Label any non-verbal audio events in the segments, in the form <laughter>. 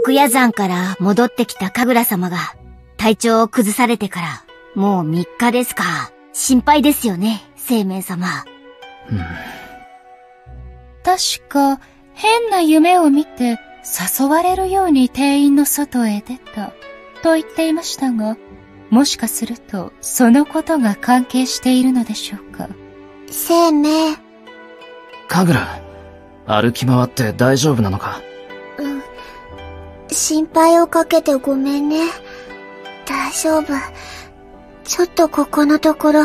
国屋山から戻ってきた神楽様が体調を崩されてからもう3日ですか。心配ですよね、生命様。うん。確か変な夢を見て誘われるように店員の外へ出たと言っていましたが、もしかするとそのことが関係しているのでしょうか。生命。神楽、歩き回って大丈夫なのか？うん。心配をかけてごめんね。大丈夫。ちょっとここのところ、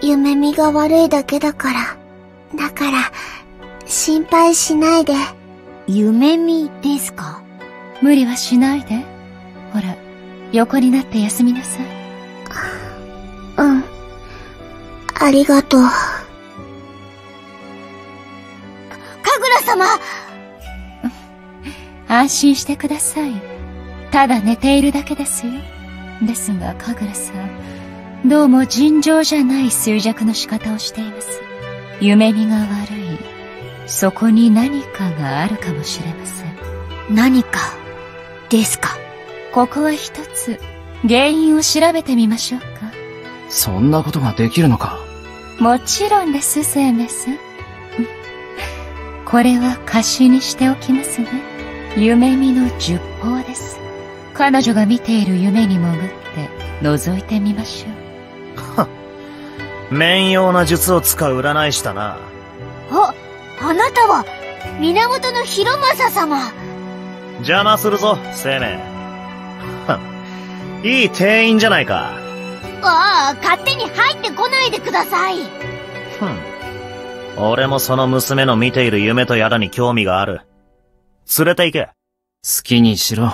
夢見が悪いだけだから。だから、心配しないで。夢見ですか？無理はしないで。ほら、横になって休みなさい。うん。ありがとう。神楽様安心してください。ただ寝ているだけですよ。ですが、神楽さん、どうも尋常じゃない衰弱の仕方をしています。夢見が悪い。そこに何かがあるかもしれません。何か、ですか？ここは一つ、原因を調べてみましょうか。そんなことができるのか？もちろんです、生命さん。これは貸しにしておきますね。夢見の十法です。彼女が見ている夢に潜って覗いてみましょう。は面用な術を使う占い師だな。あ、あなたは、源の広政様。邪魔するぞ、生命。は <laughs> いい店員じゃないか。ああ、勝手に入ってこないでください。ふん。俺もその娘の見ている夢とやらに興味がある。連れて行け。好きにしろ。い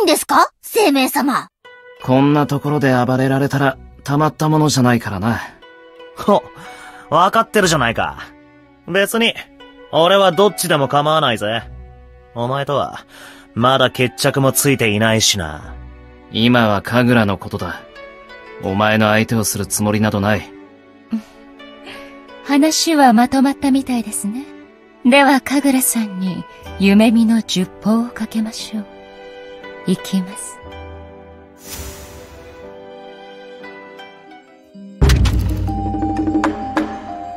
いんですか？生命様。こんなところで暴れられたら、たまったものじゃないからな。ほ、わかってるじゃないか。別に、俺はどっちでも構わないぜ。お前とは、まだ決着もついていないしな。今は神楽のことだ。お前の相手をするつもりなどない。話はまとまったみたいですね。では、神楽さんに、夢見の十法をかけましょう。行きます。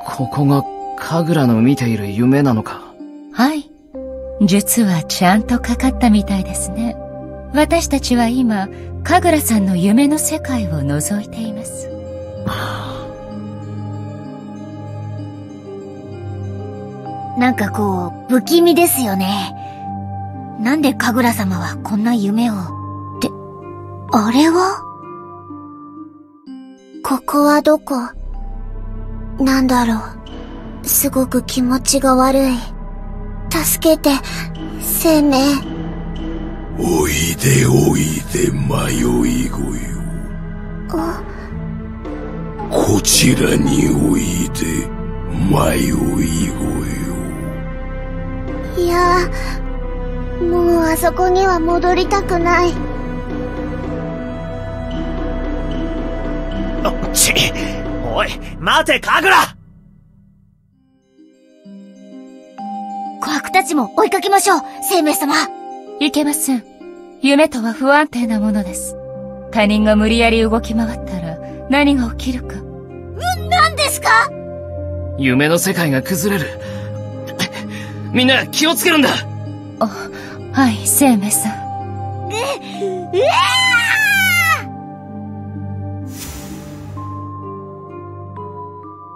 ここが、神楽の見ている夢なのかはい。術はちゃんとかかったみたいですね。私たちは今、神楽さんの夢の世界を覗いています。なんかこう、不気味ですよね。なんで神楽様はこんな夢を。って、あれは？ここはどこ？なんだろう。すごく気持ちが悪い。助けて、生命。おいでおいで迷い子よ。こちらにおいで迷い子よ。もうあそこには戻りたくない。あちおい待て神楽！琥珀たちも追いかけましょう生命様。いけません。夢とは不安定なものです。他人が無理やり動き回ったら何が起きるか。ん何ですか？夢の世界が崩れるみんな気をつけるんだあ、はい、生命さん。え、え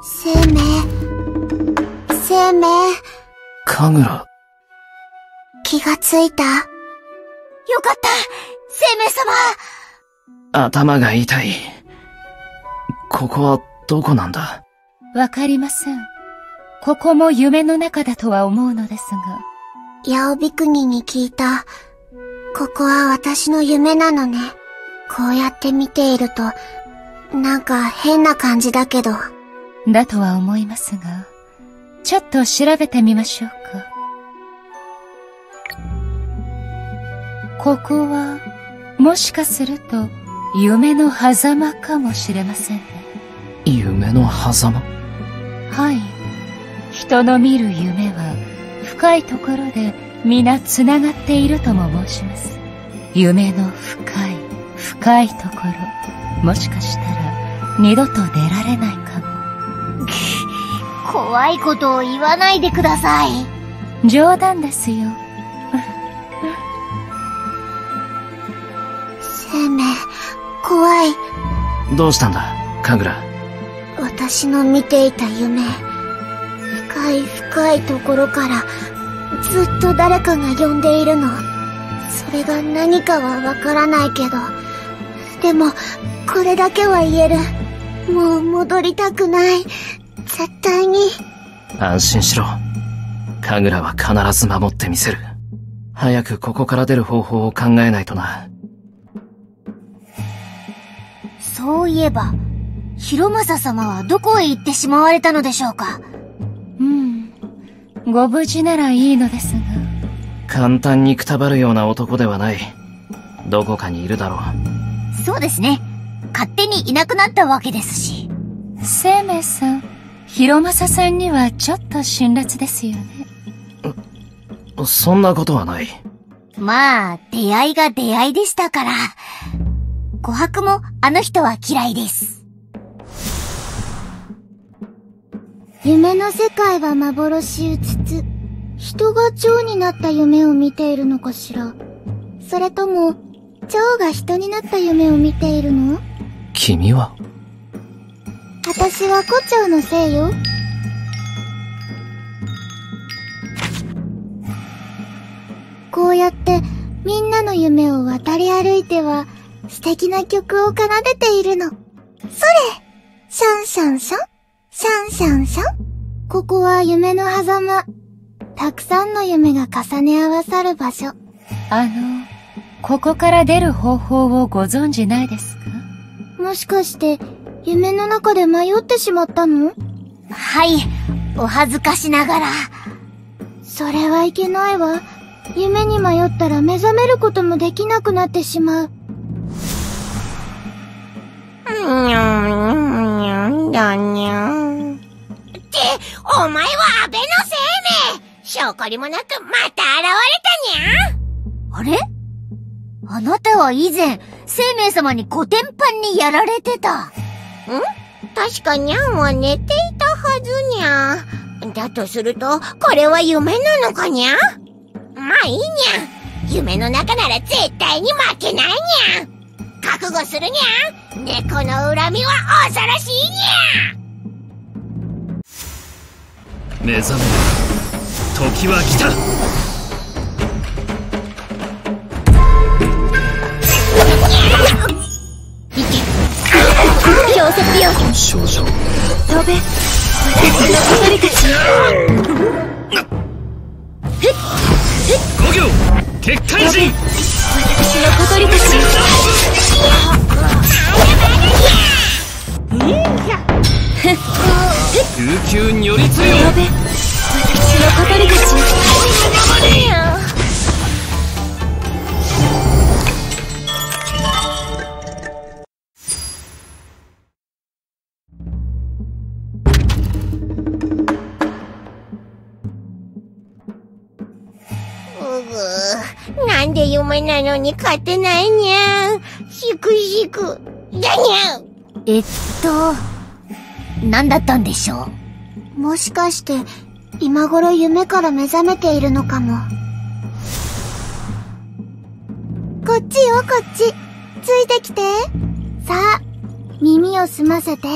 生命、生命。神楽。気がついた？よかった生命様頭が痛い。ここはどこなんだ？わかりません。ここも夢の中だとは思うのですが。ヤオビクニに聞いた。ここは私の夢なのね。こうやって見ていると、なんか変な感じだけど。だとは思いますが、ちょっと調べてみましょうか。ここは、もしかすると、夢の狭間かもしれませんね。夢の狭間？はい。人の見る夢は深いところで皆つながっているとも申します夢の深い深いところもしかしたら二度と出られないかも怖いことを言わないでください。冗談ですよ生命、怖い。どうしたんだ、神楽。私の見ていた夢。深い深いところから、ずっと誰かが呼んでいるの。それが何かはわからないけど。でも、これだけは言える。もう戻りたくない。絶対に。安心しろ。神楽は必ず守ってみせる。早くここから出る方法を考えないとな。そういえば、広政様はどこへ行ってしまわれたのでしょうかうんご無事ならいいのですが簡単にくたばるような男ではない。どこかにいるだろう。そうですね。勝手にいなくなったわけですし。生命さん広政さんにはちょっと辛辣ですよねそんなことはない。まあ、出会いが出会いでしたから。琥珀もあの人は嫌いです。夢の世界は幻うつつ、人が蝶になった夢を見ているのかしら。それとも、蝶が人になった夢を見ているの？君は？私は胡蝶のせいよ。こうやってみんなの夢を渡り歩いては素敵な曲を奏でているの。それシャンシャンシャン？シャンシャンシャンここは夢の狭間。たくさんの夢が重ね合わさる場所。あのここから出る方法をご存知ないですか？もしかして夢の中で迷ってしまったの？はい、お恥ずかしながら。それはいけないわ。夢に迷ったら目覚めることもできなくなってしまう。って、お前は安倍の生命証拠りもなくまた現れたにゃあれ？あなたは以前、生命様にコテンパンにやられてた。確かにゃんは寝ていたはずにゃ。だとすると、これは夢なのかにゃまあいいにゃ。夢の中なら絶対に負けないにゃ。覚悟するにゃ。猫の恨みは恐ろしいにゃ。目覚め。時は来た。強説よ少女。飛べ私の小鳥たち五行結界人に勝てないにゃ。しくしく。だにゃ。えっと、何だったんでしょう？もしかして今頃夢から目覚めているのかも。こっちよこっち。ついてきて。さあ耳を澄ませて。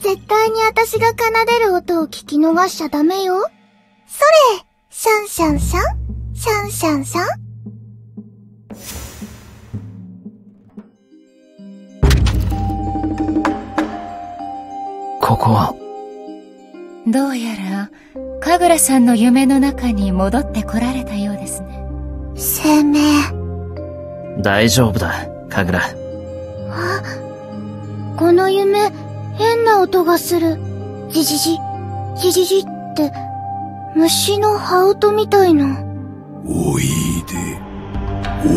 絶対に私が奏でる音を聞き逃しちゃダメよ。それシャンシャンシャンシャンシャンシャンここは、どうやら神楽さんの夢の中に戻ってこられたようですね生命大丈夫だ、神楽。この夢、変な音がする。じじじ、じじじって、虫の羽音みたいな。おいで、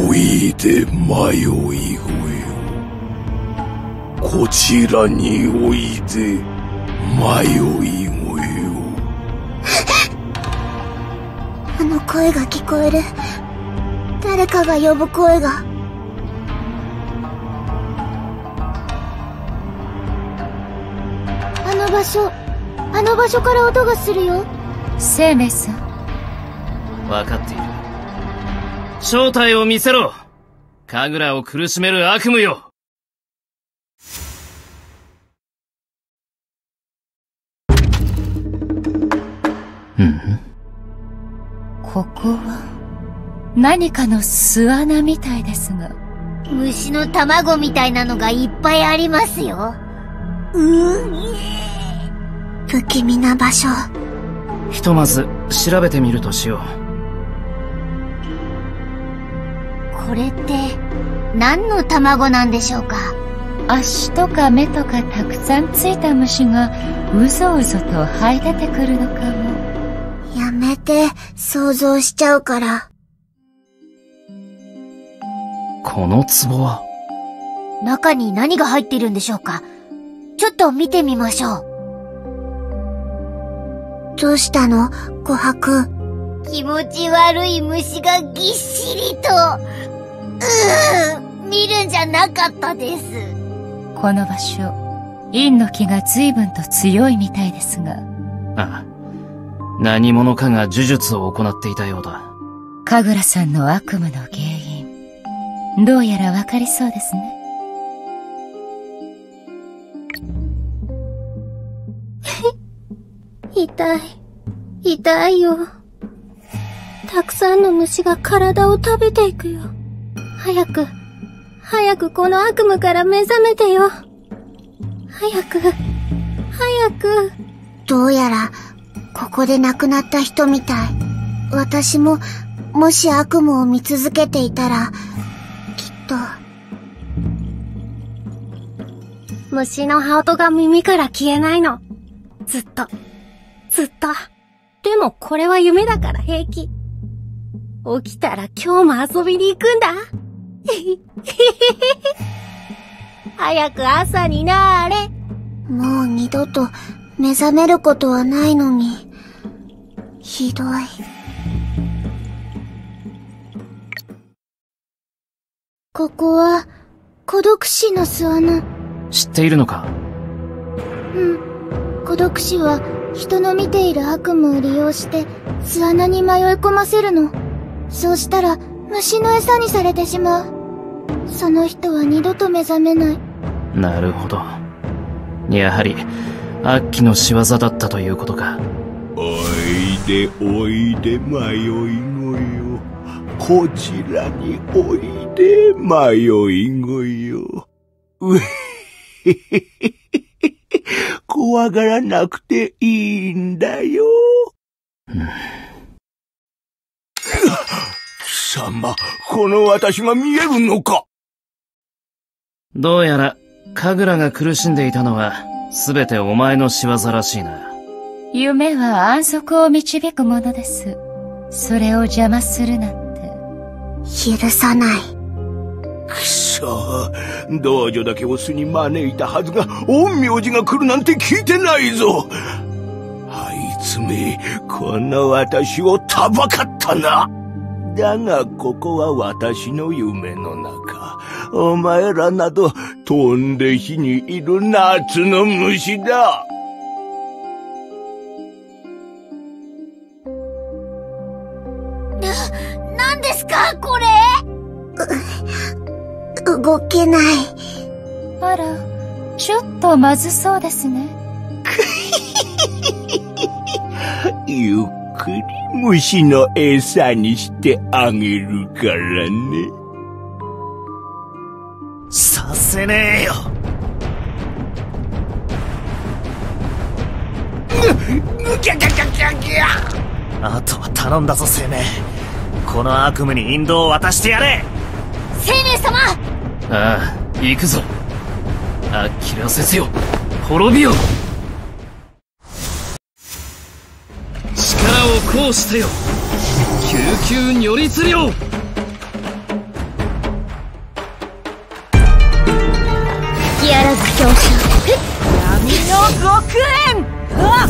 おいで迷い声よ。こちらにおいで迷い声よ。あの声が聞こえる。誰かが呼ぶ声が。あの場所、あの場所から音がするよ。生命さん。わかっている。正体を見せろ神楽を苦しめる悪夢よここは、何かの巣穴みたいですが。虫の卵みたいなのがいっぱいありますよ。不気味な場所。ひとまず調べてみるとしよこれって、何の卵なんでしょうか？足とか目とかたくさんついた虫がうぞうぞと這い出てくるのかも。やめて、想像しちゃうから。う。この壺は、中に何が入ってるんでしょうか？ちょっと見てみましょう。どうしたの？琥珀。気持ち悪い虫がぎっしりと。うーん、見るんじゃなかったです。この場所、陰の気が随分と強いみたいですが、ああ。何者かが呪術を行っていたようだ。神楽さんの悪夢の原因、どうやらわかりそうですね。<laughs> 痛い。痛いよ。たくさんの虫が体を食べていくよ。早く、早くこの悪夢から目覚めてよ。早く、早く。どうやら、ここで亡くなった人みたい。私も、もし悪夢を見続けていたら、きっと。虫の羽音が耳から消えないの。ずっと。ずっと。でもこれは夢だから平気。起きたら今日も遊びに行くんだ。<laughs> 早く朝になーれ。もう二度と目覚めることはないのに。ひどい。ここは、孤独死の巣穴。知っているのか？うん。孤独死は人の見ている悪夢を利用して巣穴に迷い込ませるの。そうしたら虫の餌にされてしまう。その人は二度と目覚めない。なるほど。やはり、悪鬼の仕業だったということか。おいでおいで迷い子よ。こちらにおいで迷い子よ。うへへへ怖がらなくていいんだよ。貴様、この私が見えるのかどうやら、神楽が苦しんでいたのは、すべてお前の仕業らしいな。夢は安息を導くものです。それを邪魔するなんて。許さない。くそ、道女だけを巣に招いたはずが、陰陽師が来るなんて聞いてないぞ。あいつめ、この私をたばかったな。だが、ここは私の夢の中。お前らなど、飛んで火にいる夏の虫だ。動けない。あら、ちょっとまずそうですね。<laughs> ゆっくり虫の餌にしてあげるからね。させねえよギャギャギャギャギャあとは頼んだぞ生命この悪夢に引導を渡してやれ青年様ああ、行くぞ。あっきらせせよ。滅びよ。力を行使せよ。救急如律令ギアラズ強者闇の極縁あっ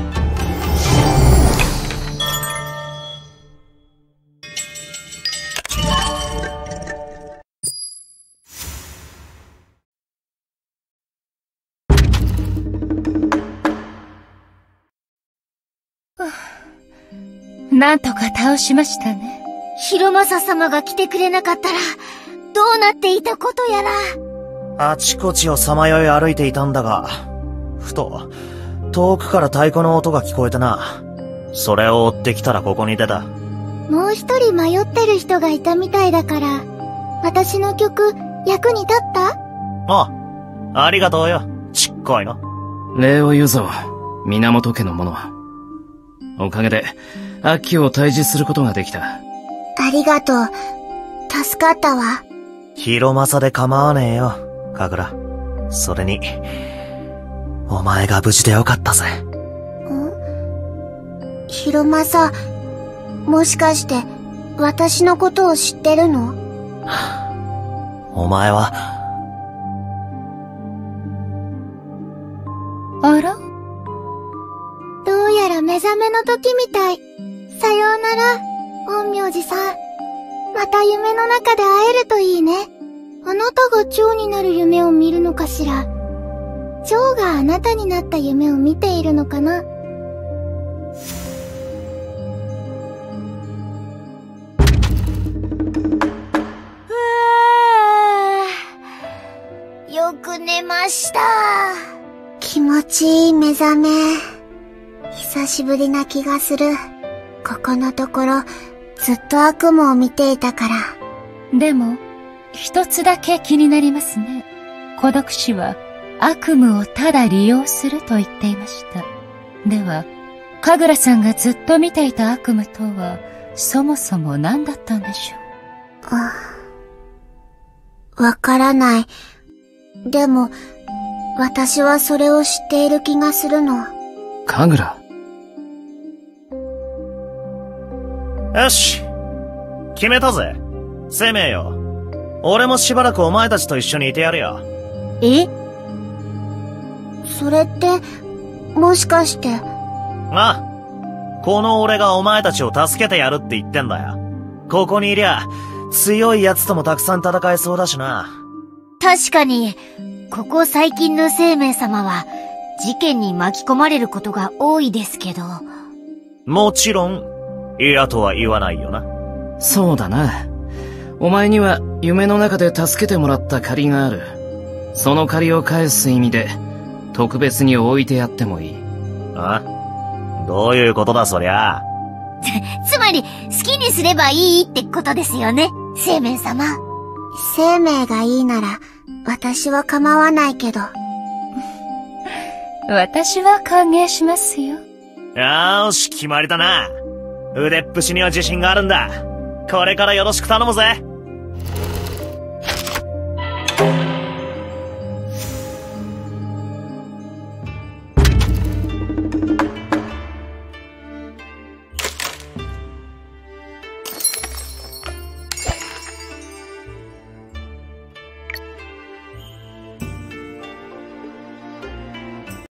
なんとか倒しましたね。広政様が来てくれなかったら、どうなっていたことやら。あちこちをさまよい歩いていたんだが、ふと、遠くから太鼓の音が聞こえてな。それを追ってきたらここに出た。もう一人迷ってる人がいたみたいだから、私の曲、役に立った？あ、ありがとうよ。ちっこいの。礼を言うぞ、源家の者。おかげで、アッキーを退治することができた。ありがとう。助かったわ。広政で構わねえよ、神楽。それに、お前が無事でよかったぜ。広政、もしかして、私のことを知ってるの？お前は、あら？どうやら目覚めの時みたい。さようなら、陰陽師さん。また夢の中で会えるといいね。あなたが蝶になる夢を見るのかしら蝶があなたになった夢を見ているのかなよく寝ました。気持ちいい目覚め。久しぶりな気がする。ここのところ、ずっと悪夢を見ていたから。でも、一つだけ気になりますね。孤独死は悪夢をただ利用すると言っていました。では、神楽さんがずっと見ていた悪夢とは、そもそも何だったんでしょう？わからない。でも、私はそれを知っている気がするの。神楽よし。決めたぜ。生命よ。俺もしばらくお前たちと一緒にいてやるよ。え？それって、もしかして、あこの俺がお前たちを助けてやるって言ってんだよ。ここにいりゃ、強い奴ともたくさん戦えそうだしな。確かに、ここ最近の生命様は、事件に巻き込まれることが多いですけど。もちろん、嫌とは言わないよな。そうだな。お前には夢の中で助けてもらった借りがある。その借りを返す意味で、特別に置いてやってもいい。あ？どういうことだそりゃ。<laughs> つまり、好きにすればいいってことですよね、生命様。生命がいいなら、私は構わないけど。<laughs> 私は歓迎しますよ。よーし、決まりだな。腕っぷしには自信があるんだ。これからよろしく頼むぜ。